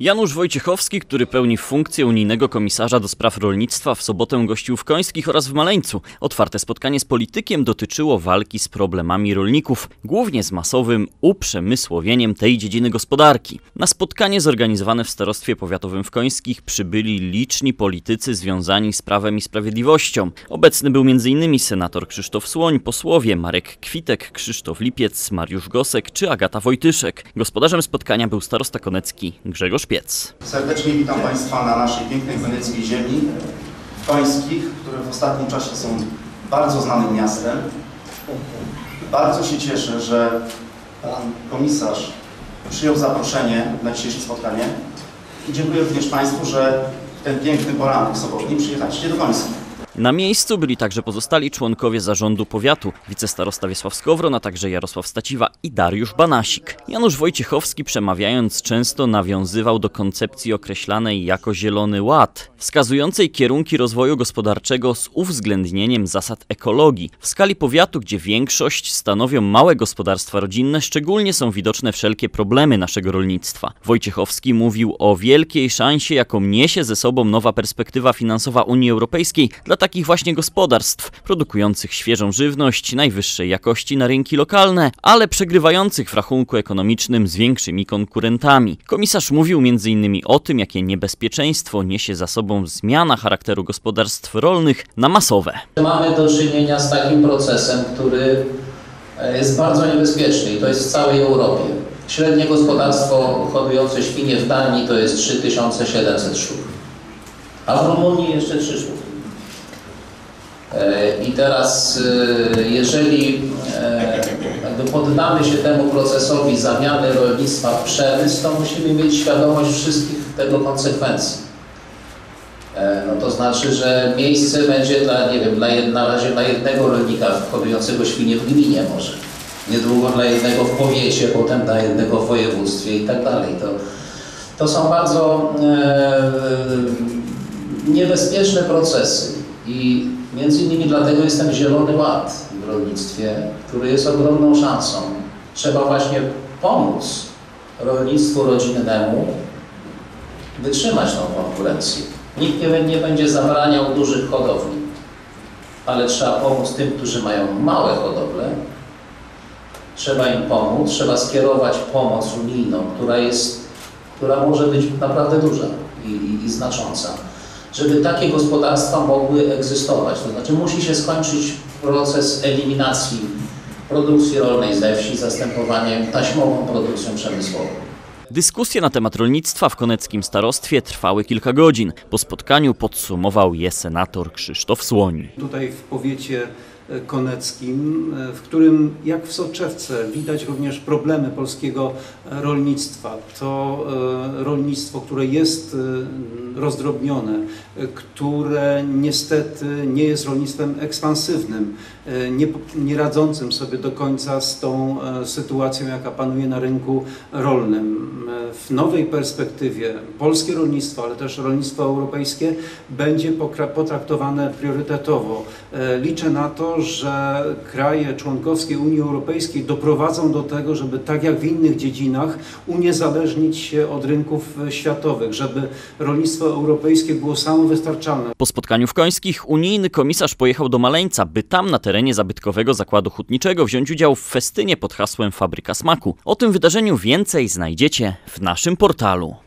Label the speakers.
Speaker 1: Janusz Wojciechowski, który pełni funkcję unijnego komisarza do spraw rolnictwa w sobotę gościł w Końskich oraz w Maleńcu. Otwarte spotkanie z politykiem dotyczyło walki z problemami rolników, głównie z masowym uprzemysłowieniem tej dziedziny gospodarki. Na spotkanie zorganizowane w Starostwie Powiatowym w Końskich przybyli liczni politycy związani z Prawem i Sprawiedliwością. Obecny był m.in. senator Krzysztof Słoń, posłowie Marek Kwitek, Krzysztof Lipiec, Mariusz Gosek czy Agata Wojtyszek. Gospodarzem spotkania był starosta konecki Grzegorz Piec.
Speaker 2: Serdecznie witam Państwa na naszej pięknej koneckiej ziemi, Końskich, które w ostatnim czasie są bardzo znanym miastem. Bardzo się cieszę, że Pan Komisarz przyjął zaproszenie na dzisiejsze spotkanie i dziękuję również Państwu, że w ten piękny poranek sobotni przyjechaliście do Końskich.
Speaker 1: Na miejscu byli także pozostali członkowie zarządu powiatu, wicestarosta Wiesław Skowron, a także Jarosław Staciwa i Dariusz Banasik. Janusz Wojciechowski przemawiając często nawiązywał do koncepcji określanej jako Zielony Ład, wskazującej kierunki rozwoju gospodarczego z uwzględnieniem zasad ekologii. W skali powiatu, gdzie większość stanowią małe gospodarstwa rodzinne, szczególnie są widoczne wszelkie problemy naszego rolnictwa. Wojciechowski mówił o wielkiej szansie, jaką niesie ze sobą nowa perspektywa finansowa Unii Europejskiej dla takich właśnie gospodarstw, produkujących świeżą żywność najwyższej jakości na rynki lokalne, ale przegrywających w rachunku ekonomicznym z większymi konkurentami. Komisarz mówił m.in. o tym, jakie niebezpieczeństwo niesie za sobą zmiana charakteru gospodarstw rolnych na masowe.
Speaker 3: Mamy do czynienia z takim procesem, który e, jest bardzo niebezpieczny i to jest w całej Europie. Średnie gospodarstwo hodujące świnie w Danii to jest 3700 sztuk, a w Rumunii jeszcze 3 sztuki. E, I teraz, e, jeżeli e, poddamy się temu procesowi zamiany rolnictwa w przemysł, to musimy mieć świadomość wszystkich tego konsekwencji. No to znaczy, że miejsce będzie dla, nie wiem, jed, na razie dla jednego rolnika hodującego świnie w gminie może. Niedługo dla jednego w powiecie, potem dla jednego w województwie i tak dalej. To, to są bardzo e, niebezpieczne procesy i Między innymi dlatego jest ten Zielony Ład w rolnictwie, który jest ogromną szansą. Trzeba właśnie pomóc rolnictwu rodzinnemu wytrzymać tą konkurencję. Nikt nie, nie będzie zabraniał dużych hodowli, ale trzeba pomóc tym, którzy mają małe hodowle. Trzeba im pomóc, trzeba skierować pomoc unijną, która, jest, która może być naprawdę duża i, i, i znacząca żeby takie gospodarstwa mogły egzystować. To znaczy musi się skończyć proces eliminacji produkcji rolnej ze wsi, zastępowaniem taśmową produkcją przemysłową.
Speaker 1: Dyskusje na temat rolnictwa w koneckim starostwie trwały kilka godzin. Po spotkaniu podsumował je senator Krzysztof Słoń.
Speaker 4: Tutaj w powiecie koneckim, w którym jak w soczewce widać również problemy polskiego rolnictwa. To e, rolnictwo, które jest e, rozdrobnione, które niestety nie jest rolnictwem ekspansywnym, e, nie, nie radzącym sobie do końca z tą sytuacją, jaka panuje na rynku rolnym. W nowej perspektywie polskie rolnictwo, ale też rolnictwo europejskie będzie potraktowane priorytetowo. Liczę na to, że kraje członkowskie Unii Europejskiej doprowadzą do tego, żeby tak jak w innych dziedzinach uniezależnić się od rynków światowych, żeby rolnictwo europejskie było samowystarczalne.
Speaker 1: Po spotkaniu w Końskich unijny komisarz pojechał do Maleńca, by tam na terenie zabytkowego zakładu hutniczego wziąć udział w festynie pod hasłem Fabryka Smaku. O tym wydarzeniu więcej znajdziecie w naszym portalu.